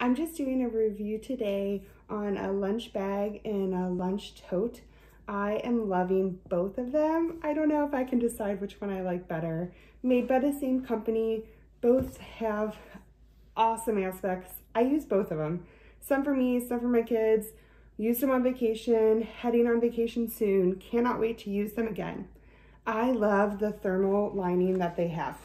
I'm just doing a review today on a lunch bag and a lunch tote. I am loving both of them. I don't know if I can decide which one I like better. Made by the same company, both have awesome aspects. I use both of them. Some for me, some for my kids. Used them on vacation, heading on vacation soon. Cannot wait to use them again. I love the thermal lining that they have.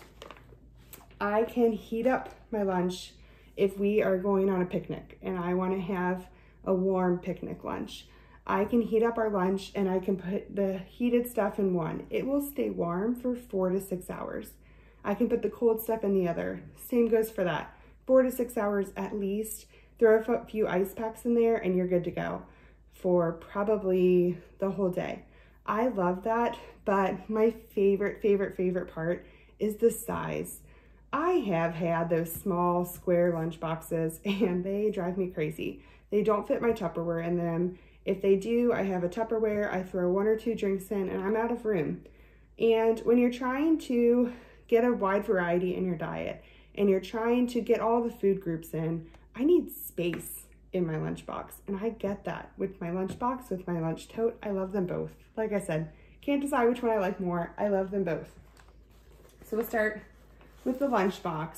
I can heat up my lunch if we are going on a picnic and I want to have a warm picnic lunch. I can heat up our lunch and I can put the heated stuff in one. It will stay warm for four to six hours. I can put the cold stuff in the other. Same goes for that. Four to six hours at least. Throw a few ice packs in there and you're good to go for probably the whole day. I love that, but my favorite, favorite, favorite part is the size. I have had those small square lunch boxes and they drive me crazy. They don't fit my Tupperware in them. If they do, I have a Tupperware, I throw one or two drinks in and I'm out of room. And when you're trying to get a wide variety in your diet and you're trying to get all the food groups in, I need space in my lunchbox. And I get that with my lunchbox, with my lunch tote. I love them both. Like I said, can't decide which one I like more. I love them both. So we'll start with the lunchbox.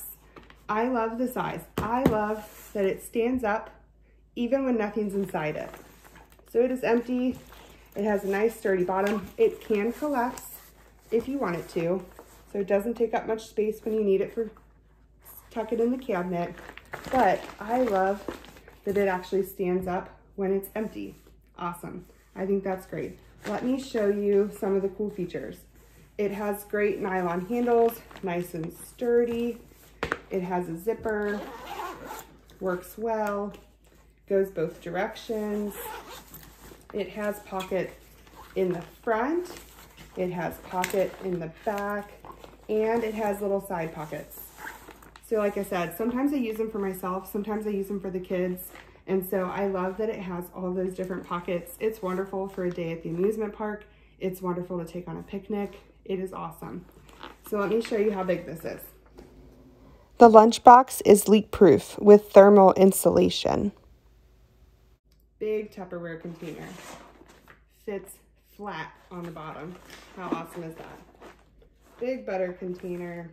I love the size. I love that it stands up even when nothing's inside it. So it is empty. It has a nice sturdy bottom. It can collapse if you want it to. So it doesn't take up much space when you need it for tuck it in the cabinet. But I love that it actually stands up when it's empty. Awesome. I think that's great. Let me show you some of the cool features. It has great nylon handles, nice and sturdy. It has a zipper, works well, goes both directions. It has pocket in the front, it has pocket in the back, and it has little side pockets. So like I said, sometimes I use them for myself, sometimes I use them for the kids. And so I love that it has all those different pockets. It's wonderful for a day at the amusement park. It's wonderful to take on a picnic. It is awesome. So let me show you how big this is. The lunchbox is leak proof with thermal insulation. Big Tupperware container. Fits flat on the bottom. How awesome is that? Big butter container.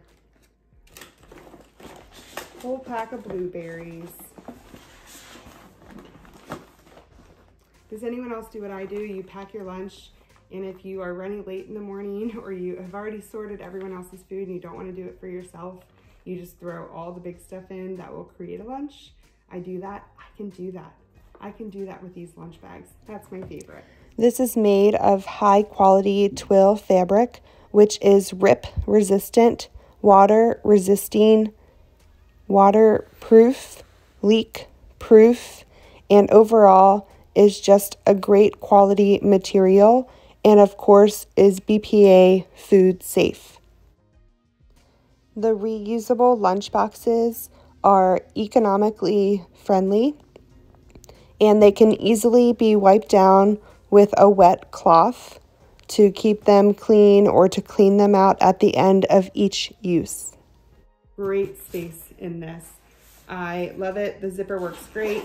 Whole pack of blueberries. Does anyone else do what I do? You pack your lunch and if you are running late in the morning or you have already sorted everyone else's food and you don't want to do it for yourself, you just throw all the big stuff in that will create a lunch. I do that. I can do that. I can do that with these lunch bags. That's my favorite. This is made of high quality twill fabric, which is rip resistant, water resisting, waterproof, leak proof, and overall is just a great quality material and of course is BPA food safe. The reusable lunchboxes are economically friendly and they can easily be wiped down with a wet cloth to keep them clean or to clean them out at the end of each use. Great space in this. I love it. The zipper works great.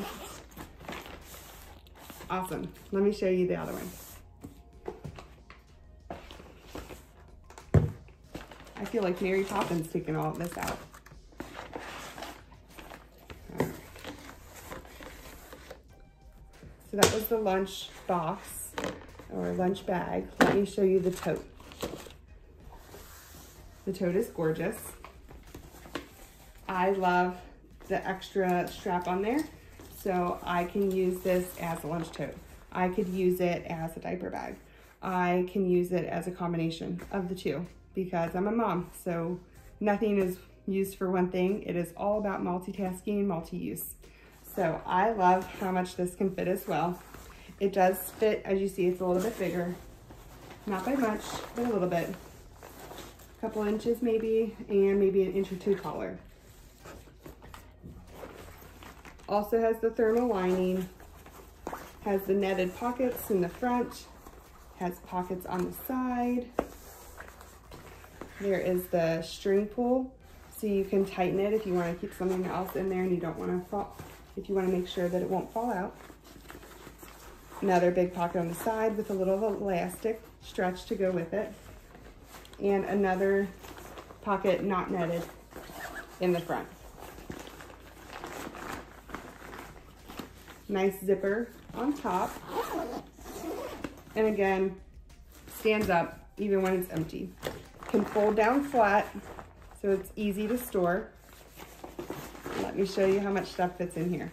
Awesome. Let me show you the other one. Feel like Mary Poppins taking all this out. So that was the lunch box or lunch bag. Let me show you the tote. The tote is gorgeous. I love the extra strap on there. So I can use this as a lunch tote. I could use it as a diaper bag. I can use it as a combination of the two because I'm a mom. So nothing is used for one thing. It is all about multitasking, and multi-use. So I love how much this can fit as well. It does fit, as you see, it's a little bit bigger. Not by much, but a little bit. A couple inches maybe, and maybe an inch or two taller. Also has the thermal lining, has the netted pockets in the front, has pockets on the side, there is the string pull, so you can tighten it if you want to keep something else in there and you don't want to fall, if you wanna make sure that it won't fall out. Another big pocket on the side with a little elastic stretch to go with it. And another pocket not netted in the front. Nice zipper on top. And again, stands up even when it's empty. Can fold down flat, so it's easy to store. Let me show you how much stuff fits in here.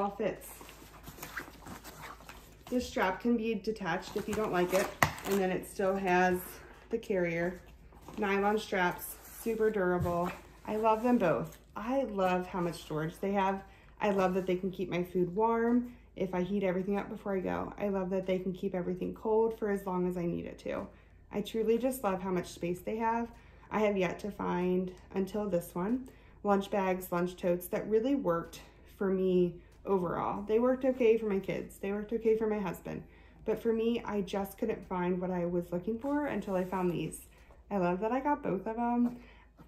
All fits. This strap can be detached if you don't like it, and then it still has the carrier. Nylon straps, super durable. I love them both. I love how much storage they have. I love that they can keep my food warm if I heat everything up before I go. I love that they can keep everything cold for as long as I need it to. I truly just love how much space they have. I have yet to find, until this one, lunch bags, lunch totes that really worked for me overall. They worked okay for my kids. They worked okay for my husband. But for me, I just couldn't find what I was looking for until I found these. I love that I got both of them.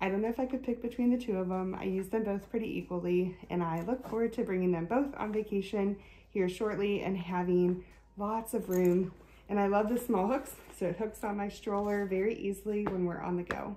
I don't know if I could pick between the two of them. I use them both pretty equally and I look forward to bringing them both on vacation here shortly and having lots of room. And I love the small hooks, so it hooks on my stroller very easily when we're on the go.